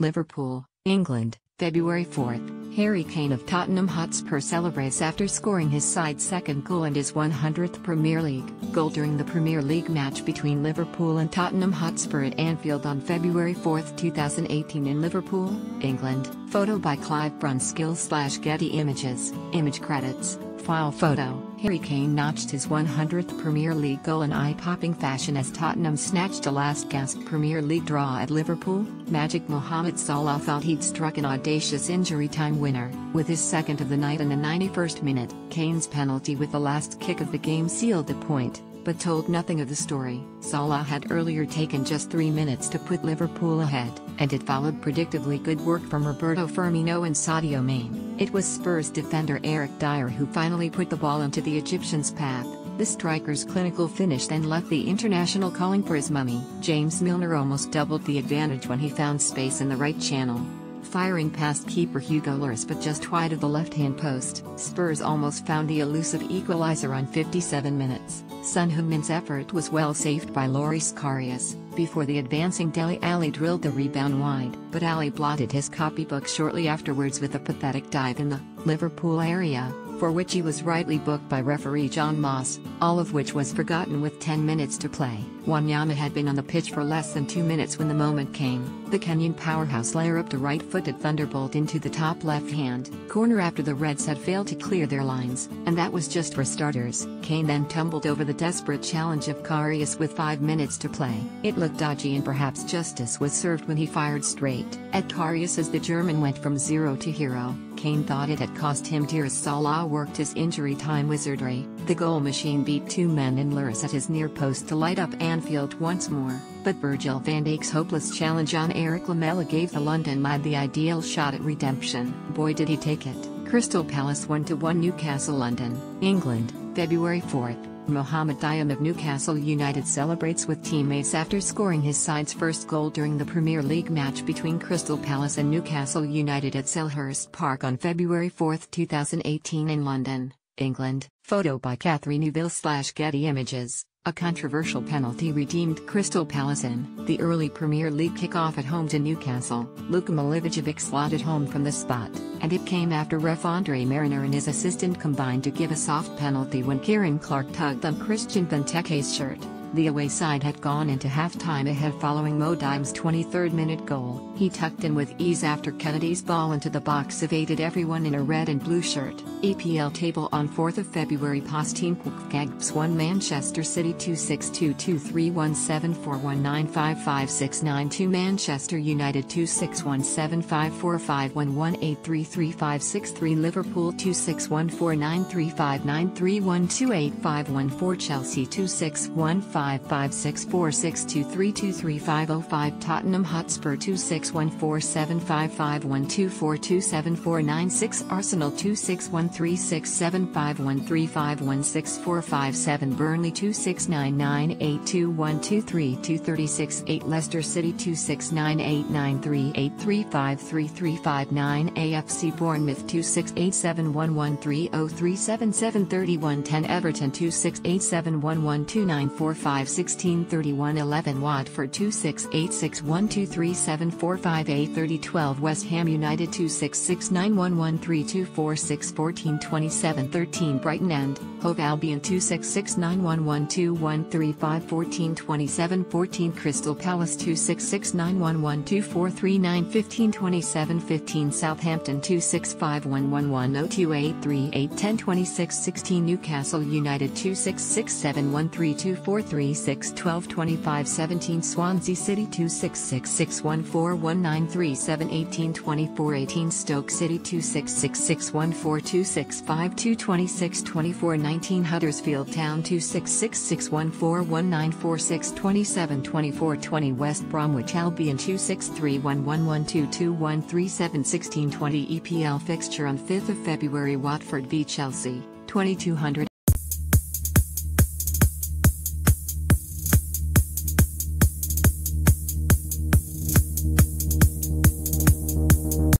Liverpool, England, February 4. Harry Kane of Tottenham Hotspur celebrates after scoring his side's second goal and his 100th Premier League goal during the Premier League match between Liverpool and Tottenham Hotspur at Anfield on February 4, 2018 in Liverpool, England. Photo by Clive Brunskill slash Getty Images. Image credits. File photo. Harry Kane notched his 100th Premier League goal in eye-popping fashion as Tottenham snatched a last-gasp Premier League draw at Liverpool. Magic Mohamed Salah thought he'd struck an audacious injury-time winner, with his second of the night in the 91st minute. Kane's penalty with the last kick of the game sealed the point but told nothing of the story. Salah had earlier taken just three minutes to put Liverpool ahead, and it followed predictably good work from Roberto Firmino and Sadio Mane. It was Spurs defender Eric Dier who finally put the ball into the Egyptians' path. The striker's clinical finish then left the international calling for his mummy. James Milner almost doubled the advantage when he found space in the right channel firing past keeper Hugo Lloris but just wide of the left-hand post. Spurs almost found the elusive equalizer on 57 minutes. Son Heung-min's effort was well saved by Loris Karius, before the advancing Dele Alli drilled the rebound wide, but Alli blotted his copybook shortly afterwards with a pathetic dive in the Liverpool area, for which he was rightly booked by referee John Moss, all of which was forgotten with 10 minutes to play. Wanyama had been on the pitch for less than two minutes when the moment came. The Kenyan powerhouse layer-upped a right-footed thunderbolt into the top left-hand corner after the Reds had failed to clear their lines, and that was just for starters. Kane then tumbled over the desperate challenge of Karius with five minutes to play. It looked dodgy and perhaps justice was served when he fired straight at Karius as the German went from zero to hero. Kane thought it had cost him dear Salah worked his injury time wizardry. The goal machine beat two men in Lloris at his near post to light up Anfield once more, but Virgil van Dijk's hopeless challenge on Erik Lamela gave the London lad the ideal shot at redemption. Boy did he take it. Crystal Palace 1-1 Newcastle London, England, February 4. Mohamed Diamé of Newcastle United celebrates with teammates after scoring his side's first goal during the Premier League match between Crystal Palace and Newcastle United at Selhurst Park on February 4, 2018 in London, England. Photo by Catherine Ivill slash Getty Images. A controversial penalty redeemed Crystal Palace in the early Premier League kickoff at home to Newcastle. Luka Milivojevic slotted home from the spot, and it came after ref Andre Marriner and his assistant combined to give a soft penalty when Ciaran Clark tugged on Christian Benteke's shirt. The away side had gone into halftime ahead following Mo Diamé's 23rd minute goal. He tucked in with ease after Kenedy's ball into the box evaded everyone in a red and blue shirt. EPL table on 4th of February Posteen Gags 1 Manchester City 26223174195569 Manchester United 26175451183356 Liverpool 26149359312851 Chelsea 2615 five five six four six two three two three five oh five Tottenham Hotspur two six one four seven five five one two four two seven four nine six Arsenal two six one three six seven five one three five one six four five seven Burnley two six nine nine eight two one two three two thirty six eight Leicester City two six nine eight nine three eight three five three three five nine AFC Bournemouth two six eight seven one one three oh three seven seven thirty one ten Everton two six eight seven one one two nine four five 5 16 31 11 Watford 26 86 1 2 3 7 4 5 8 30 12 West Ham United 26 6 9 1 1 3 2 4 6 14 27 13 Brighton and Hove Albion 26 6 9 1 1 2 1 3 5 14 27 14 Crystal Palace 26 6 9 1 1 2 4 3 9 15 27 15 Southampton 26 5 1 1 1 0 2 8 3 8 10 26 16 Newcastle United 26 6 7 1 3 2 4 3 36 12 25 17 Swansea City 2666 141937 18 24 18 Stoke City 2666 1426 26 24 19 Huddersfield Town 2666 141946 27 24 20 West Bromwich Albion 263 16 20 EPL fixture on 5th of February Watford v Chelsea 2200